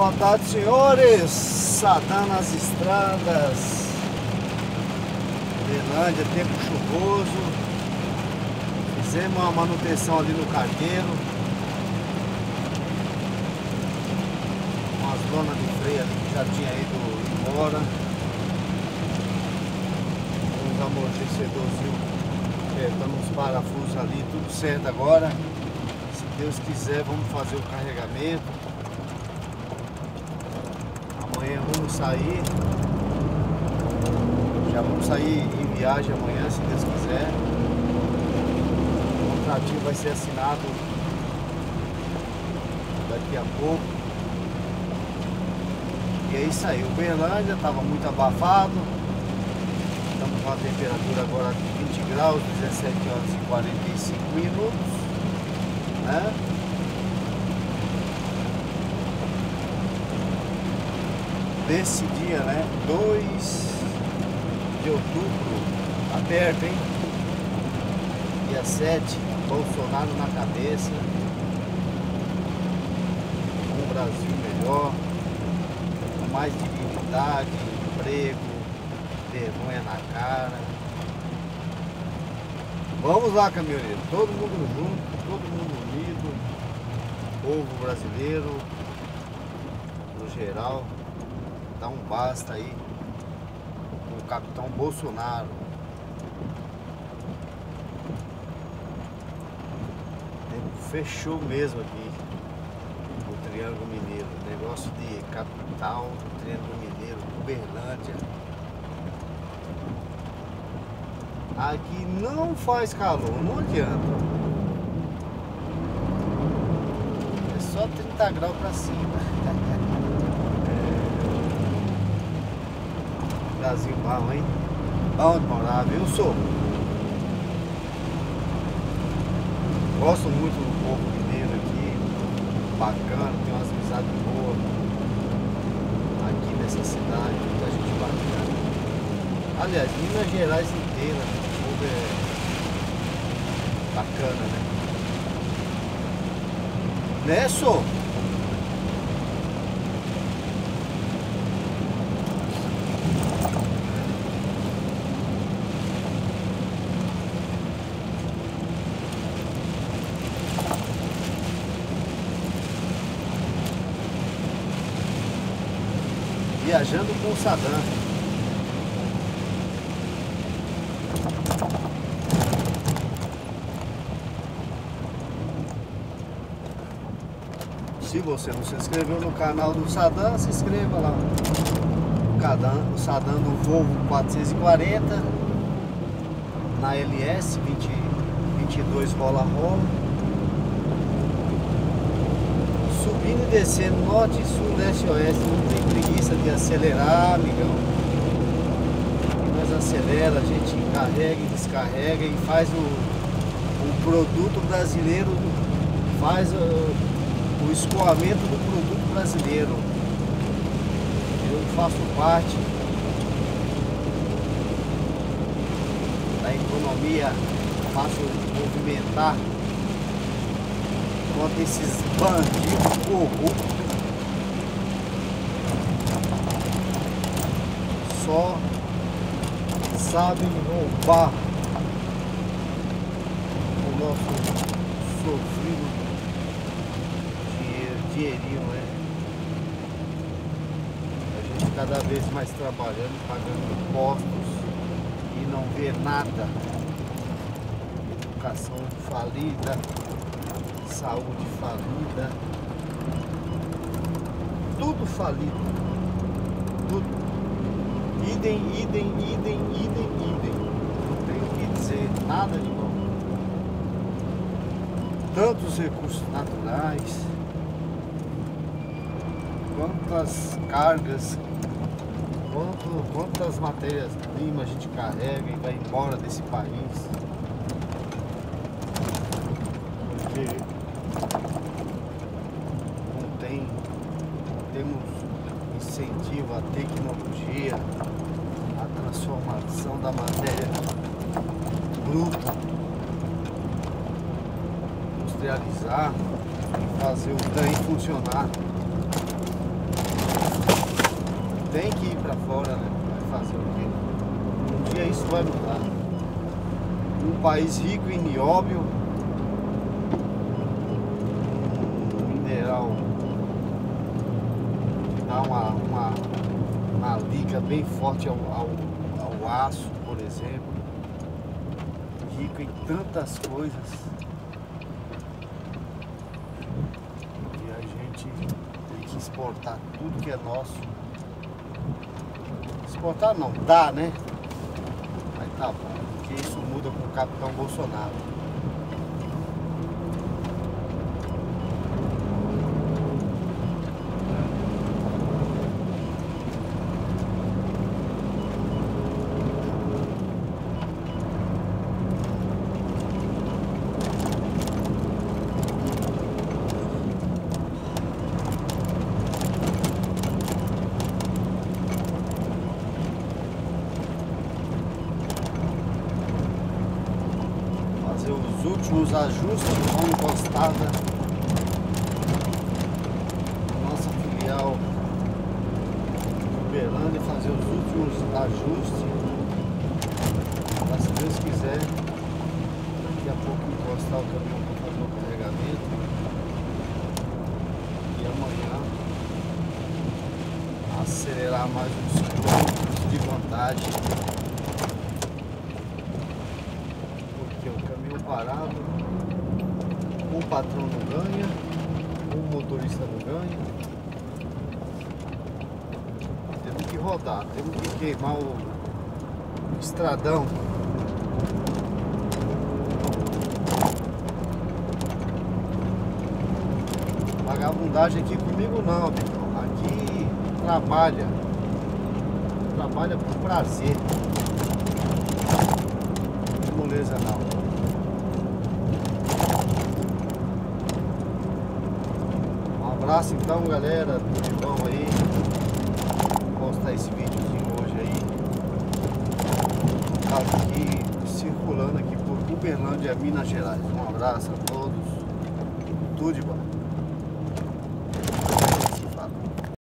Boa tarde, senhores. Sadã nas estradas. Berlândia, tempo chuvoso. Fizemos uma manutenção ali no cargueiro. Umas lonas de freio ali que já tinha ido embora. Uns amortecedorzinhos apertando uns parafusos ali, tudo certo agora. Se Deus quiser, vamos fazer o carregamento. Vamos sair. Já vamos sair em viagem amanhã, se Deus quiser. O contratinho vai ser assinado daqui a pouco. E é isso aí. O Berlândia estava muito abafado. Estamos com a temperatura agora de 20 graus, 17 horas e 45 minutos. Né? Desse dia, né? 2 de outubro, aberto, hein? Dia 7, Bolsonaro na cabeça. Um Brasil melhor, com mais dignidade, emprego, vergonha na cara. Vamos lá, caminhoneiro, todo mundo junto, todo mundo unido, povo brasileiro, no geral, dá um basta aí com o capitão Bolsonaro. Fechou mesmo aqui o Triângulo Mineiro, negócio de capital do Triângulo Mineiro, Uberlândia. Aqui não faz calor, não adianta. É só 30 graus pra cima. Brasil bom, hein? Bom de morar, viu, sou? Gosto muito do povo mineiro aqui, bacana, tem umas amizades boas aqui nessa cidade, muita gente bacana. Aliás, Minas Gerais inteira, o povo é bacana, né? Né, sou? Com o. Se você não se inscreveu no canal do Sadam, se inscreva lá. O Sadam do Volvo 440 na LS 20, 22 rola rola. Subindo e descendo norte, sul, leste oeste, tem preguiça de acelerar, amigão. Nós acelera, a gente carrega e descarrega e faz o, o produto brasileiro, faz o, o escoamento do produto brasileiro. Eu faço parte da economia, faço movimentar contra esses bandidos corruptos. Só sabem roubar o nosso sofrido dinheiro, dinheirinho, né? A gente cada vez mais trabalhando, pagando impostos e não vê nada. Educação falida saúde falida, tudo falido, tudo. Idem, idem, idem, idem, idem. Não tenho que dizer nada de bom. Tantos recursos naturais, quantas cargas, quanto, quantas matérias-primas a gente carrega e vai embora desse país. Porque não tem, temos incentivo à tecnologia, transformação da matéria bruta, industrializar fazer o trem funcionar. tem que ir pra fora, né? Vai fazer o quê? Um dia isso vai mudar. Um país rico em nióbio, um mineral que dá uma, uma, uma liga bem forte ao, ao, ao aço, por exemplo. Rico em tantas coisas. E a gente tem que exportar tudo que é nosso. Exportar não, dá, né? Mas tá bom, porque isso muda com o capitão Bolsonaro. Fazer os últimos ajustes com encostada. Nossa filial Uberlândia fazer os últimos ajustes. Pra se Deus quiser, daqui a pouco encostar o caminhão para fazer o carregamento. E amanhã acelerar mais uns quilômetros de vantagem. Porque o caminhão parado, o patrão não ganha, o motorista não ganha. Temos que rodar, temos que queimar o estradão. Vagabundagem aqui comigo não. Aqui trabalha. Trabalha por prazer. Moleza não. Um abraço então galera, tudo de bom aí. Vou postar esse videozinho hoje aí. Aqui, circulando aqui por Uberlândia, Minas Gerais. Um abraço a todos. Tudo de bom.